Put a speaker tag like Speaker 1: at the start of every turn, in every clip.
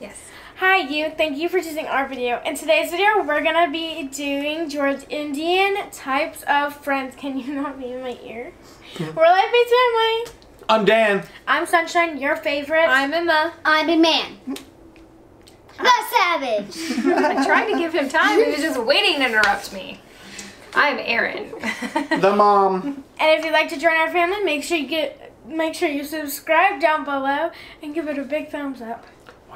Speaker 1: Yes.
Speaker 2: Hi you, thank you for choosing our video. In today's video, we're gonna be doing Jordindian types of friends. Can you not be in my ear? Hmm. We're Life Meets Family.
Speaker 3: I'm Dan.
Speaker 2: I'm Sunshine, your favorite.
Speaker 1: I'm Emma.
Speaker 4: I'm a man. Ah. The Savage.
Speaker 1: I tried to give him time. He was just waiting to interrupt me. I'm Erin.
Speaker 3: The mom.
Speaker 2: and if you'd like to join our family, make sure you get make sure you subscribe down below and give it a big thumbs up.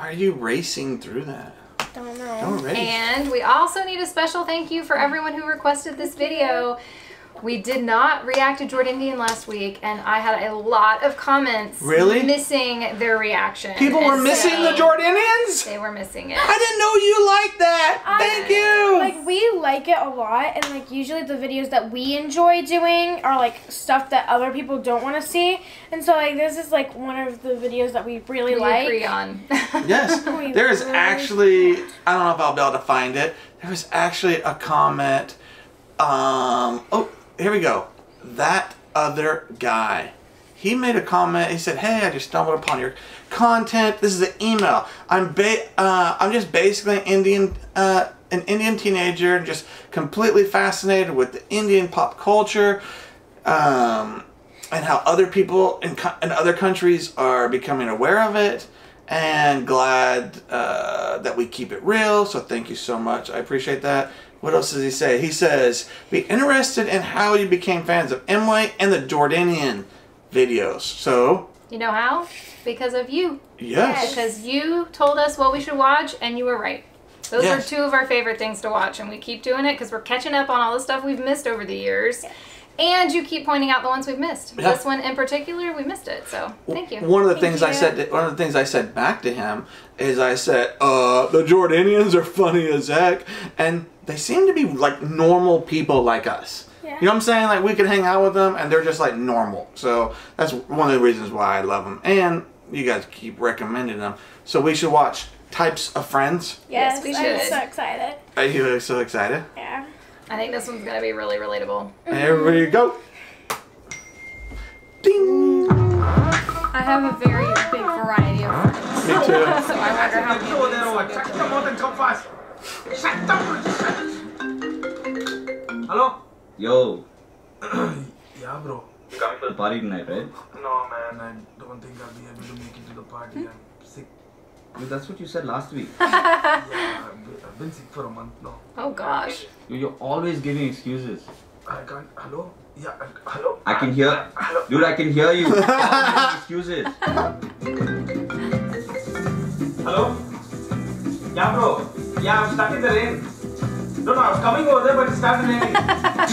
Speaker 3: Why are you racing through that?
Speaker 2: Don't know.
Speaker 3: Don't race.
Speaker 1: and we also need a special thank you for everyone who requested this video. We did not react to Jordindian last week, and I had a lot of comments
Speaker 3: Really?
Speaker 1: missing their reaction.
Speaker 3: People were
Speaker 1: And
Speaker 3: missing
Speaker 1: so
Speaker 3: the Jordindians?
Speaker 1: They were missing it.
Speaker 3: I didn't know you liked that.
Speaker 2: I-
Speaker 3: Thank you.
Speaker 2: Like we like it a lot, and like usually the videos that we enjoy doing are like stuff that other people don't want to see, and so like this is like one of the videos that we really
Speaker 1: We
Speaker 2: like.
Speaker 1: agree on.
Speaker 3: yes.
Speaker 2: We
Speaker 3: There is
Speaker 2: really-
Speaker 3: actually, I don't know if I'll be able to find it. There was actually a comment. Um, oh, here we go. That other guy. He made a comment. He said, "Hey, I just stumbled upon your content. This is an email. I'm ba- uh, I'm just basically an Indian, uh, an Indian teenager, and just completely fascinated with the Indian pop culture, um, and how other people in, co- in other countries are becoming aware of it." And glad uh, that we keep it real. So thank you so much. I appreciate that. What else does he say? He says, "Be interested in how you became fans of Emily and the Jordindian videos." So
Speaker 1: you know how? Because of you.
Speaker 3: yes.
Speaker 1: Because you told us what we should watch, and you were right. Those
Speaker 3: Yes.
Speaker 1: are two of our favorite things to watch, and we keep doing it because we're catching up on all the stuff we've missed over the years. And you keep pointing out the ones we've missed.
Speaker 3: Yeah.
Speaker 1: This one in particular, we missed it. So thank you.
Speaker 3: One of the
Speaker 2: Thank
Speaker 3: things I said, to, one of the things I said back to him is I said, uh, "The Jordindians are funny as heck," and they seem to be like normal people like us.
Speaker 2: Yeah.
Speaker 3: You know what I'm saying? Like we could hang out with them, and they're just like normal. So that's one of the reasons why I love them. And you guys keep recommending them, so we should watch Types of Friends.
Speaker 2: Yes,
Speaker 1: Yes, we
Speaker 2: I'm
Speaker 1: should.
Speaker 2: so excited.
Speaker 3: Are you so excited?
Speaker 2: Yeah.
Speaker 1: I think this one's gonna be really relatable.
Speaker 3: And everybody go. Ding.
Speaker 5: I have a very big variety of friends.
Speaker 3: Me too.
Speaker 5: So I wonder how many
Speaker 6: Hello?
Speaker 7: Yo,
Speaker 6: Yeah, bro.
Speaker 7: you're coming for the party tonight, right?
Speaker 6: No, man. I don't think I'll be able to make it to the party. I'm sick.
Speaker 7: Dude, that's what you said last week.
Speaker 6: Yeah, I've been, sick for a month now.
Speaker 1: Oh gosh.
Speaker 7: You- You're always giving excuses.
Speaker 6: I can't. Hello? Yeah. uh, Hello?
Speaker 7: I can hear.
Speaker 6: Hello?
Speaker 7: Dude, I can hear you. You're excuses.
Speaker 6: Hello? Yeah, bro. Yeah, I'm stuck in the rain. No, no, I was coming over there, but it started raining. can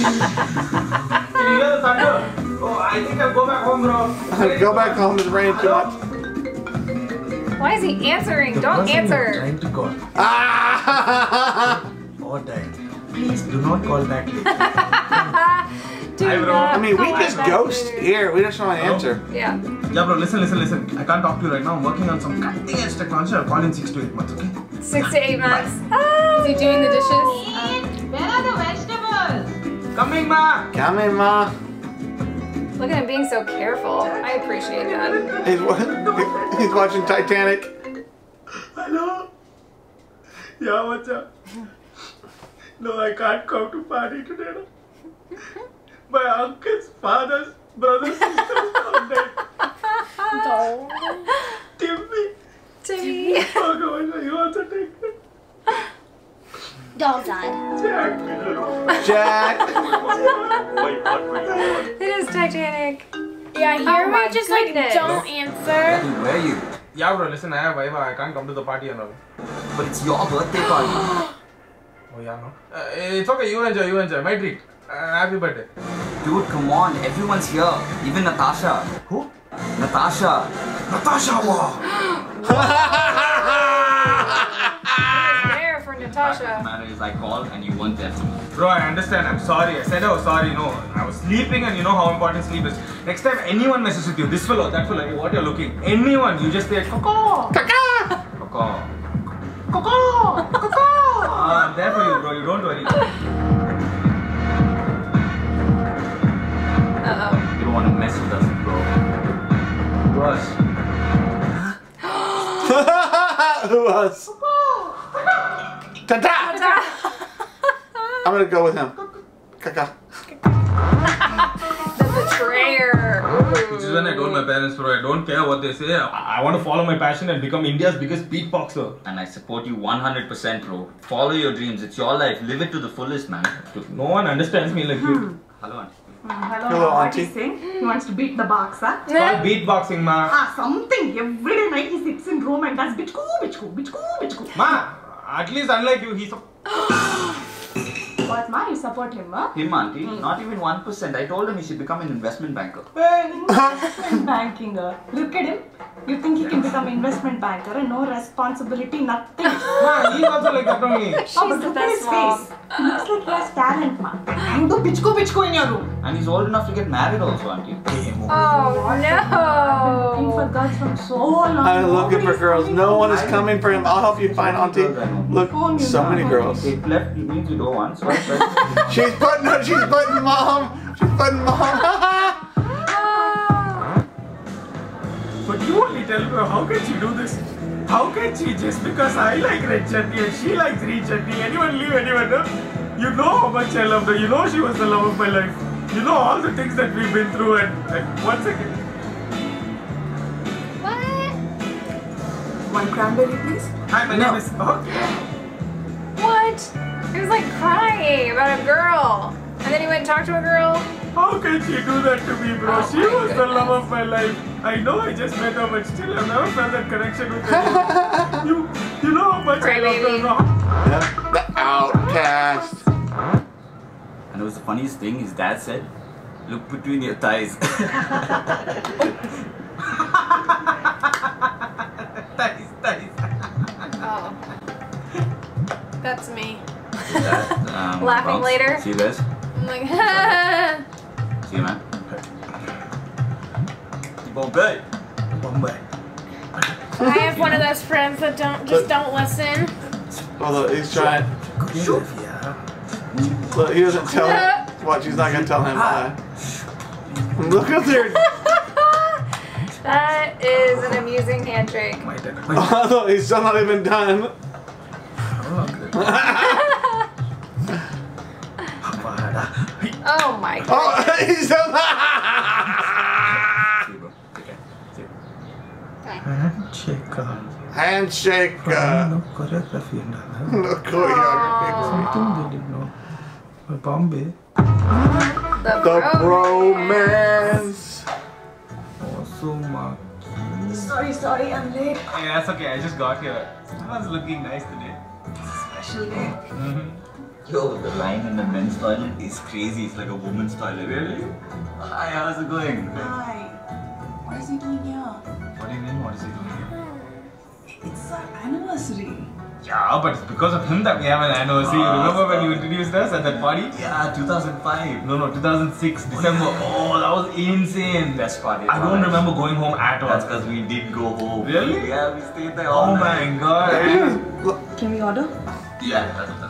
Speaker 6: you hear the thunder? Oh, I think I'll go back home, bro.
Speaker 3: Go back home. It's raining too
Speaker 6: Hello?
Speaker 3: much.
Speaker 1: Why is he answering? Don't answer.
Speaker 6: Trying to call.
Speaker 3: Ah!
Speaker 6: Or dial. Please do not call back late.
Speaker 1: Do
Speaker 6: Hi, bro.
Speaker 1: not
Speaker 3: I mean, we just
Speaker 1: back
Speaker 3: ghost
Speaker 1: later.
Speaker 3: here. We just don't answer.
Speaker 1: Yeah.
Speaker 6: Yeah, bro, listen, listen, listen. I can't talk to you right now. I'm working on some cutting edge technology. I'll call in six to eight months, okay?
Speaker 1: Six to eight months. Ah.
Speaker 5: Is he doing the dishes?
Speaker 6: Coming, ma!
Speaker 3: Come in, ma.
Speaker 1: Look at him being so careful. I appreciate that.
Speaker 3: He's, wa- he's watching Titanic.
Speaker 6: Hello? Yeah, what's up? No, I can't come to party today. No. My uncle's father's brother's sister's all dead.
Speaker 2: Don't.
Speaker 6: Timmy.
Speaker 1: Timmy.
Speaker 6: Oh, God, you also take it.
Speaker 4: Doll died.
Speaker 6: Jack,
Speaker 3: Jack.
Speaker 1: It is Titanic.
Speaker 2: Yeah, here
Speaker 1: Oh my
Speaker 2: we just
Speaker 1: goodness.
Speaker 2: like don't answer.
Speaker 7: Dude, where are you?
Speaker 6: Yeah, bro, listen, I have Viva. I can't come to the party and all.
Speaker 7: But it's your birthday party.
Speaker 6: Oh, yeah, no? Uh, it's okay, you enjoy, you enjoy. My treat. Uh, happy birthday.
Speaker 7: Dude, come on. Everyone's here. Even Natasha.
Speaker 6: Who?
Speaker 7: Natasha.
Speaker 6: Natasha, wow.
Speaker 1: There for Natasha.
Speaker 7: matter is I called and you weren't there for me.
Speaker 6: Bro, I understand. I'm sorry. I said I was sorry. No, I was sleeping, and you know how important sleep is. Next time anyone messes with you, this fellow, that fellow, what you're looking, anyone, you just say, Coco,
Speaker 7: Kaka.
Speaker 6: Coco, Coco. Coco! I'm there for you, bro. You don't worry.
Speaker 1: Uh oh.
Speaker 7: You don't want to mess with us, bro.
Speaker 6: Boss.
Speaker 3: Who us. Ta-ta! I'm gonna go with him. Kaka.
Speaker 1: The betrayer.
Speaker 6: Which is when I told my parents, bro, I don't care what they say. I, I want to follow my passion and become India's biggest beatboxer.
Speaker 7: And I support you 100%, bro. Follow your dreams. It's your life. Live it to the fullest, man.
Speaker 6: No one understands me like you.
Speaker 7: Hello, auntie.
Speaker 8: Hello,
Speaker 3: Hello,
Speaker 8: what
Speaker 3: auntie.
Speaker 8: he's saying? He wants to beat the box, huh?
Speaker 6: It's called beatboxing, ma.
Speaker 8: Ah, something. Every night he sits in room and does bitchku, bitchku, bitchku, bitchku.
Speaker 6: Ma, at least unlike you, he's a.
Speaker 8: What, ma? You support him, huh?
Speaker 7: Him, auntie. Not even 1%. I told him he should become an investment banker.
Speaker 8: investment banking. uh, Look at him. You think he can become an investment banker and no responsibility, nothing.
Speaker 6: Ma, he's also like that only.
Speaker 8: oh, but
Speaker 1: the
Speaker 8: look at his
Speaker 1: best mom.
Speaker 8: face. He looks like he has talent, ma. You do bitchku, bitchku in your room.
Speaker 7: And he's old enough to get married also, auntie.
Speaker 1: Oh no.
Speaker 8: Looking
Speaker 1: no.
Speaker 8: for girls from so long.
Speaker 3: I'm looking for girls. No one is coming for him. I'll help you find Auntie. Look, so many girls.
Speaker 7: Take left means you don't want. Swipe right.
Speaker 3: She's putting her. She's putting mom. She's putting mom.
Speaker 6: But you only tell me, how can she do this? How can she just because I like red chutney and she likes green chutney? Anyone leave anyone? No? You know how much I loved her. You know she was the love of my life. You know all the things that we've been through. And, and one second.
Speaker 1: What?
Speaker 8: One cranberry, please.
Speaker 6: Hi, my name is. Okay.
Speaker 1: What? He was like crying about a girl. And then he went and talked to a girl.
Speaker 6: How can she do that to me, bro?
Speaker 1: Oh
Speaker 6: she
Speaker 1: my
Speaker 6: was the love of my life. I know I just met her, but still I've never felt that connection with her. you, you know how much I love her.
Speaker 1: Crybaby.
Speaker 3: The outcast.
Speaker 7: And it was the funniest thing his dad said, Look between your thighs.
Speaker 6: Nice, nice.
Speaker 5: Oh. That's me.
Speaker 7: That, um,
Speaker 1: Laughing
Speaker 7: bounce.
Speaker 1: later?
Speaker 7: See you guys.
Speaker 5: I'm like,
Speaker 7: See you, man. Bombay.
Speaker 6: Bombay.
Speaker 2: I have one of those friends that don't just don't listen.
Speaker 3: Although he's trying. Look, he doesn't tell her. What? She's not gonna tell him. Uh, look up there.
Speaker 1: That is an amusing handshake.
Speaker 3: Although he's still not even done.
Speaker 1: Oh my god.
Speaker 3: Oh, he's still not.
Speaker 7: See you, bro. Take you.
Speaker 6: Handshake.
Speaker 3: Handshake. Uh,
Speaker 6: choreography and
Speaker 3: no choreography.
Speaker 6: Something they didn't know. Bombay.
Speaker 1: The,
Speaker 3: The
Speaker 1: bromance.
Speaker 3: bromance.
Speaker 6: Also, Mark.
Speaker 8: Sorry, sorry, I'm late.
Speaker 6: Hey, that's okay. I just got here. Someone's looking nice today.
Speaker 8: Special day.
Speaker 7: Yo, the line in the men's toilet is crazy. It's like a woman's toilet. Really? Hi, how's it going?
Speaker 8: Hi. What is he doing here?
Speaker 6: What do you mean? What is he doing here?
Speaker 8: It's our anniversary.
Speaker 6: Yeah, but it's because of him that we have an anniversary. You remember when you introduced us at that party?
Speaker 7: Yeah, 2005.
Speaker 6: No, no, 2006, December. Oh, that was insane.
Speaker 7: Best party.
Speaker 6: I don't remember going home at all.
Speaker 7: That's because we did go home.
Speaker 6: Really?
Speaker 7: Yeah, we stayed there all
Speaker 6: Oh
Speaker 7: night.
Speaker 6: my god.
Speaker 8: Can we order?
Speaker 7: Yeah,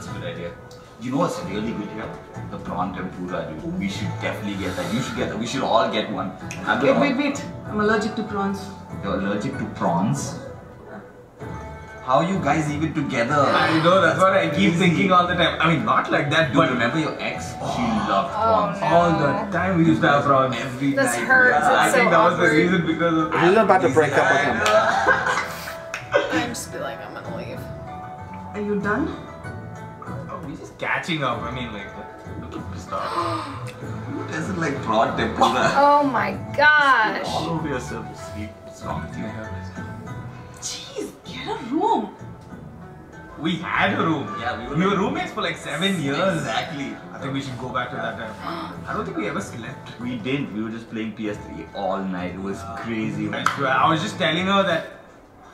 Speaker 7: You know what's really good here? The prawn tempura, dude. We should definitely get that. You should get that. We should all get one. I'm
Speaker 8: Wait, wait, wait. I'm allergic to prawns.
Speaker 7: You're allergic to prawns? How are you guys even together?
Speaker 6: I know, that's what I keep thinking all the time. I mean, not like that,
Speaker 7: Dude,
Speaker 6: but
Speaker 7: remember your ex? She loved
Speaker 1: Oh,
Speaker 7: prawns.
Speaker 1: no.
Speaker 6: all the time we used to have prawns.
Speaker 7: Every
Speaker 1: This
Speaker 7: night.
Speaker 1: hurts.
Speaker 7: Yeah,
Speaker 6: I
Speaker 1: It's
Speaker 6: think
Speaker 1: so
Speaker 6: that was the reason because of.
Speaker 3: He's about to break up with him.
Speaker 5: I'm just feeling I'm gonna leave.
Speaker 8: Are you done?
Speaker 6: Catching up. I mean, like, looking pissed off.
Speaker 7: Who doesn't like prawn tempura?
Speaker 1: Oh my gosh.
Speaker 7: All over yourself. Sleep. What's wrong with you?
Speaker 8: Jeez, get a room.
Speaker 6: We had a room.
Speaker 7: Yeah, we were
Speaker 6: We were roommates for like seven years.
Speaker 7: Exactly.
Speaker 6: I think we should go back to that time. I don't think we ever slept.
Speaker 7: We didn't. We were just playing PS3 all night. It was crazy.
Speaker 6: I swear. I was just telling her that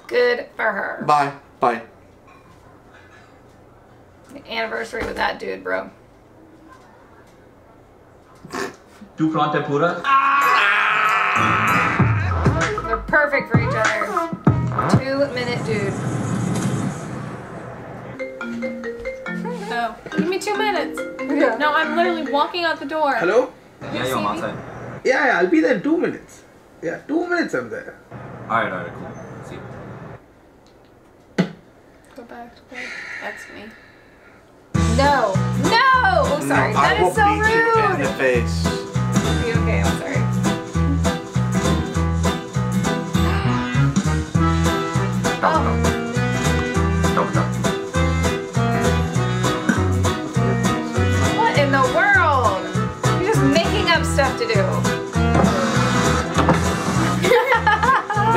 Speaker 1: Good for her.
Speaker 3: Bye. Bye.
Speaker 1: Anniversary with that dude, bro.
Speaker 7: Two prawn tempura.
Speaker 1: They're perfect for each other. Two minute dude.
Speaker 5: Oh, give me two minutes. No, I'm literally walking out the door.
Speaker 9: Hello?
Speaker 7: Yeah, you're on my.
Speaker 9: Yeah, yeah, I'll be there in two minutes. Yeah, two minutes I'm there.
Speaker 7: Alright, alright, cool. See you.
Speaker 5: Go back. Go back. That's me.
Speaker 1: No. No! Oh, sorry.
Speaker 3: No, I
Speaker 1: that
Speaker 3: will
Speaker 1: is so
Speaker 3: beat you in
Speaker 1: rude.
Speaker 3: the face.
Speaker 1: You okay? I'm sorry. What in the world? You're just making up stuff to do.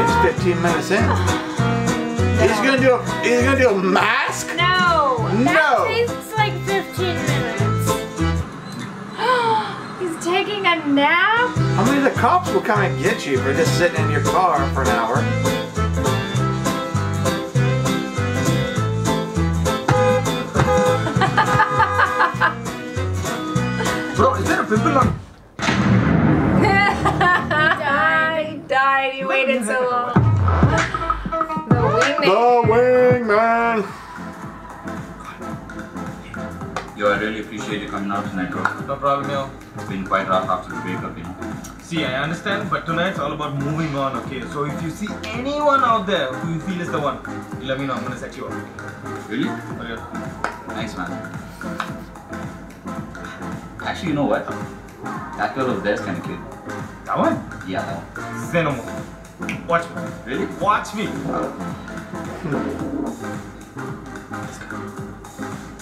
Speaker 3: It's 15 minutes in. He's gonna do a he's gonna do a mask?
Speaker 1: No.
Speaker 3: No.
Speaker 1: Taking a nap?
Speaker 3: How many of the cops will come and get you for just sitting in your car for an hour?
Speaker 6: Bro, is there a pimple on?
Speaker 1: died. Died. He waited so long. The wingman.
Speaker 3: The wingman.
Speaker 7: Yo, I really appreciate you coming out tonight, bro.
Speaker 6: No problem, yo.
Speaker 7: It's been quite rough after the breakup, you know.
Speaker 6: See, I understand, but tonight's all about moving on, okay? So if you see anyone out there who you feel is the one, you let me know. I'm gonna set you up.
Speaker 7: Really?
Speaker 6: Okay.
Speaker 7: Thanks, man. Actually, you know what? That girl over there is kind of cute.
Speaker 6: That one?
Speaker 7: Yeah, that one.
Speaker 6: Say no more. Watch me.
Speaker 7: Really?
Speaker 6: Watch me.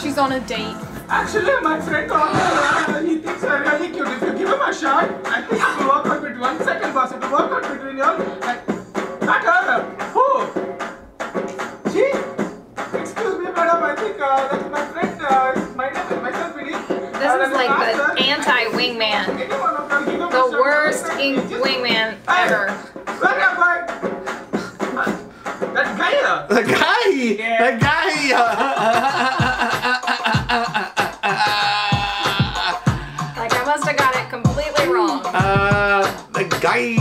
Speaker 5: She's on a date.
Speaker 6: Actually, my friend told me uh, he thinks I'm really cute. If you give him a shot, I think it will work out between one second, boss. It will work out between you all. Like, not her. Who? She? Excuse me, madam. I think uh, that's my friend. Uh, my name is myself, Vinny.
Speaker 1: This is like the anti-wingman. The worst ing- wingman ever.
Speaker 6: Where am I? That guy. uh,
Speaker 3: The guy! The guy!
Speaker 1: Like I must have got it completely wrong.
Speaker 3: uh, the guy!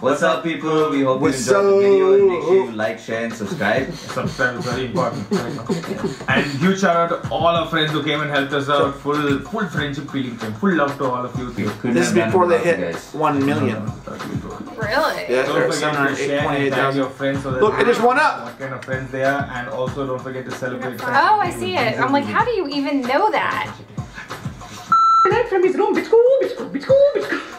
Speaker 7: What's up, people? We hope
Speaker 3: What's
Speaker 7: you enjoyed the video. and
Speaker 3: Make
Speaker 7: sure you like, share, and subscribe.
Speaker 6: Subscribe is very important. and huge shout out to all our friends who came and helped us out. Full, full friendship feeling, friend. Full love to all of you.
Speaker 7: We couldn't
Speaker 3: This is
Speaker 7: have done it
Speaker 3: before they hit
Speaker 7: guys.
Speaker 3: 1 million.
Speaker 1: Really?
Speaker 3: Yeah,
Speaker 6: Don't forget to share and tag your friends so that
Speaker 3: Look, it just went up.
Speaker 6: What kind of friends they are, and also don't forget to celebrate.
Speaker 1: Oh, I see it. I'm like, how do you even know that?
Speaker 9: Right from his room. Bitch, go, bitch, go, bitch, go, bitch, go.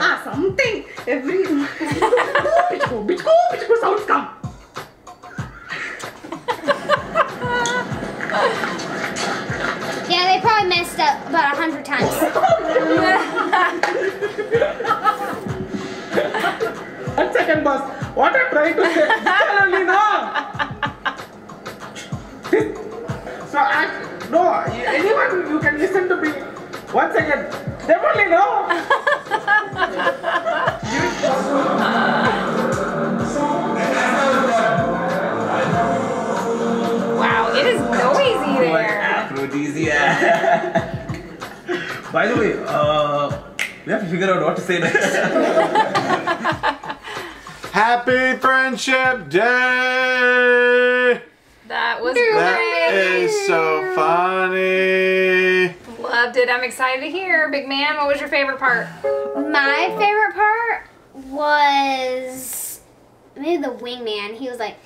Speaker 9: Ah, something. Every. bitch, bitch, bitch, sounds come.
Speaker 4: They probably about a hundred times.
Speaker 9: One second, boss. What I'm trying to say. Tell only no. This- So I no anyone you can listen to me. One second. Definitely no.
Speaker 6: By the way, uh, we have to figure out what to say next.
Speaker 3: Happy Friendship Day!
Speaker 1: That was
Speaker 3: That
Speaker 1: great.
Speaker 3: is so funny.
Speaker 1: Loved it. I'm excited to hear. Big man, what was your favorite part?
Speaker 4: My favorite part was maybe the wingman. He was like,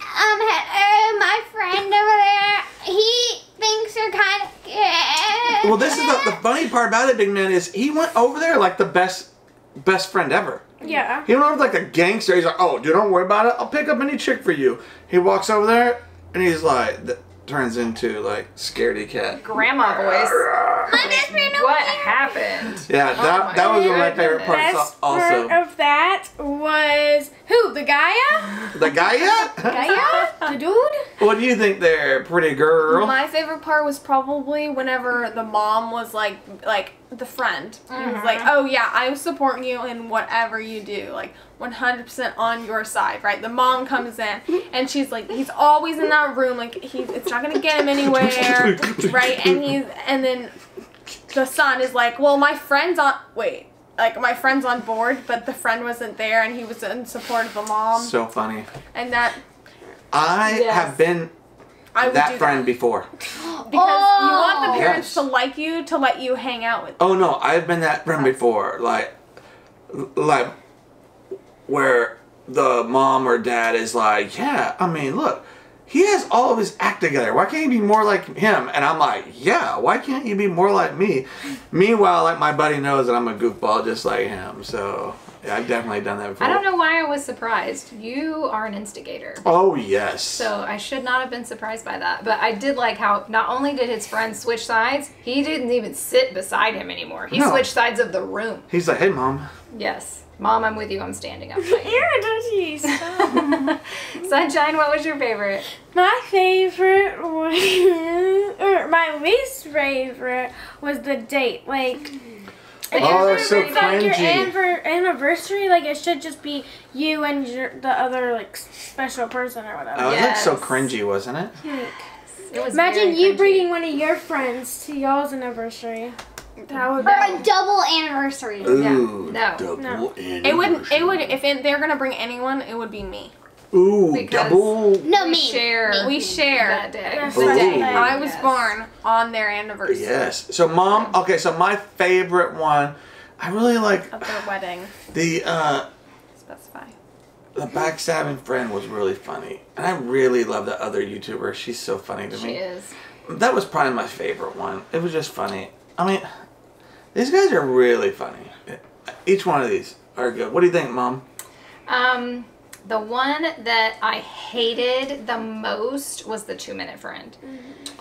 Speaker 4: um, uh, my friend over there, he thinks you're kind of cute.
Speaker 3: Well, this is the, the funny part about it, big man, is he went over there like the best best friend ever.
Speaker 2: Yeah.
Speaker 3: He went over like a gangster. He's like, "Oh, dude, don't worry about it. I'll pick up any chick for you." He walks over there and he's like, th- turns into like scaredy cat.
Speaker 1: Grandma voice.
Speaker 4: My best friend
Speaker 1: What
Speaker 4: there.
Speaker 1: happened?
Speaker 3: Yeah, that
Speaker 1: my
Speaker 3: that was one of my favorite
Speaker 1: goodness.
Speaker 3: parts.
Speaker 2: Best
Speaker 3: Also,
Speaker 2: part of that was who? The Gaia?
Speaker 3: the guy. Yeah.
Speaker 2: Gaia? the dude?
Speaker 3: what do you think, there, pretty girl?
Speaker 5: My favorite part was probably whenever the mom was like, like the friend. He was mm-hmm. like, "Oh yeah, I support you in whatever you do, like 100% on your side." Right? The mom comes in and she's like, "He's always in that room. Like he, it's not gonna get him anywhere, right?" And he's, and then the son is like, "Well, my friend's on. Wait." Like my friend's on board, but the friend wasn't there, and he was in support of the mom,
Speaker 3: So funny.
Speaker 5: and that
Speaker 3: I
Speaker 1: Yes.
Speaker 3: have been
Speaker 5: I would
Speaker 3: that friend
Speaker 5: that
Speaker 3: before.
Speaker 5: because you want the
Speaker 4: Oh.
Speaker 5: parents
Speaker 3: Yes.
Speaker 5: to like you to let you hang out with.
Speaker 3: Oh no, I've been that friend before. Like, like where the mom or dad is like, yeah, I mean, look, he has all of his act together. Why can't he be more like him? And I'm like, yeah, why can't you be more like me? Meanwhile, like my buddy knows that I'm a goofball just like him. So yeah, I've definitely done that before.
Speaker 1: I don't know why I was surprised. You are an instigator.
Speaker 3: Oh yes.
Speaker 1: So I should not have been surprised by that. But I did like how not only did his friend switch sides, he didn't even sit beside him anymore. He
Speaker 3: No.
Speaker 1: switched sides of the room.
Speaker 3: He's like, hey mom.
Speaker 1: Yes. Mom, I'm with you. I'm standing up. by you.
Speaker 2: Ew, Dodgy, stop.
Speaker 1: Sunshine, what was your favorite?
Speaker 2: my favorite was, or my least favorite was the date. Like,
Speaker 3: Oh, it's so
Speaker 2: it's like your
Speaker 3: cringy.
Speaker 2: anver- anniversary. Like, it should just be you and your, the other like special person or whatever.
Speaker 3: Oh, it was like so cringy, wasn't it?
Speaker 1: It was
Speaker 2: Imagine
Speaker 1: very
Speaker 2: you
Speaker 1: cringy.
Speaker 2: bringing one of your friends to y'all's anniversary.
Speaker 5: That would
Speaker 4: Or a double anniversary.
Speaker 3: Ooh,
Speaker 1: No.
Speaker 3: double
Speaker 2: No.
Speaker 5: It would. It would. If it, they're gonna bring anyone, it would be me.
Speaker 3: Ooh,
Speaker 1: Because-
Speaker 3: double.
Speaker 4: No,
Speaker 1: we
Speaker 4: me.
Speaker 1: share
Speaker 5: We share
Speaker 1: that day.
Speaker 2: That's
Speaker 5: the day I was
Speaker 1: Yes.
Speaker 5: born on their anniversary
Speaker 3: Yes. So, mom. Okay. So my favorite one, I really like
Speaker 5: of their wedding.
Speaker 3: the uh,
Speaker 5: Specify.
Speaker 3: the backstabbing friend was really funny, and I really love the other YouTuber. She's so funny to
Speaker 1: She
Speaker 3: me.
Speaker 1: She is.
Speaker 3: That was probably my favorite one. It was just funny. I mean, these guys are really funny. Each one of these are good. What do you think, mom?
Speaker 1: Um, the one that I hated the most was the two minute friend.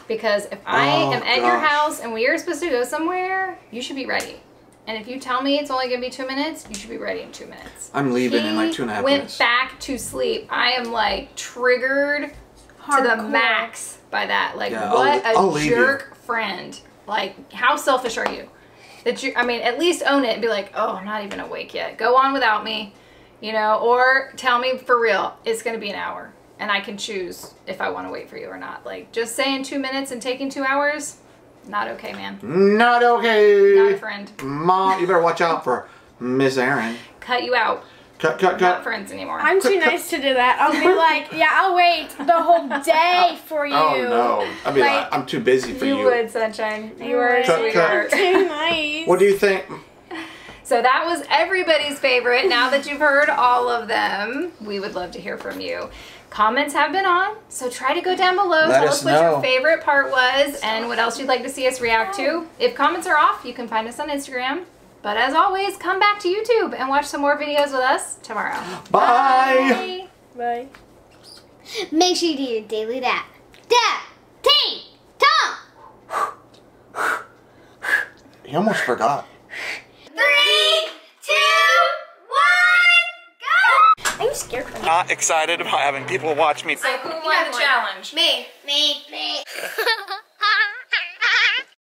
Speaker 1: Because if I
Speaker 3: Oh,
Speaker 1: am at your house and we are supposed to go somewhere, you should be ready. And if you tell me it's only gonna be two minutes, you should be ready in two minutes.
Speaker 3: I'm leaving
Speaker 1: he
Speaker 3: in like two and a half
Speaker 1: went
Speaker 3: minutes.
Speaker 1: Went back to sleep. I am like triggered to the max by that. Like,
Speaker 3: Yeah,
Speaker 1: what
Speaker 3: I'll
Speaker 1: a
Speaker 3: leave you.
Speaker 1: jerk friend. Like, how selfish are you? That you, I mean, at least own it and be like, oh, I'm not even awake yet. Go on without me, you know, or tell me for real, it's going to be an hour and I can choose if I want to wait for you or not. Like, just saying two minutes and taking two hours, not okay, man.
Speaker 3: Not
Speaker 1: Not a friend.
Speaker 3: Mom, you better watch out for Miss Erin.
Speaker 1: Cut you out.
Speaker 3: Cut, cut,
Speaker 1: Not friends anymore.
Speaker 2: I'm too nice to do that. I'll be like, yeah, I'll wait the whole day for oh, you.
Speaker 3: Oh no! I mean, like,
Speaker 2: Like,
Speaker 3: I'm too busy for you.
Speaker 1: you would, Sunshine. You are a
Speaker 3: Cut,
Speaker 1: sweetheart.
Speaker 2: Too nice.
Speaker 3: What do you think?
Speaker 1: So that was everybody's favorite. Now that you've heard all of them, we would love to hear from you. Comments have been on, so try to go down below.
Speaker 3: Let
Speaker 1: Tell
Speaker 3: us
Speaker 1: us what your favorite part was and what else you'd like to see us react to. If comments are off, you can find us on Instagram. But as always, come back to YouTube and watch some more videos with us tomorrow.
Speaker 3: Bye.
Speaker 2: Bye. Bye.
Speaker 4: Make sure you do your daily dap. Dap. Ting. Tom.
Speaker 3: he almost forgot.
Speaker 4: Three, two, one, go!
Speaker 2: I'm scared.
Speaker 3: Not excited about having people watch me.
Speaker 1: So who won the challenge? Me.
Speaker 4: Me. Me.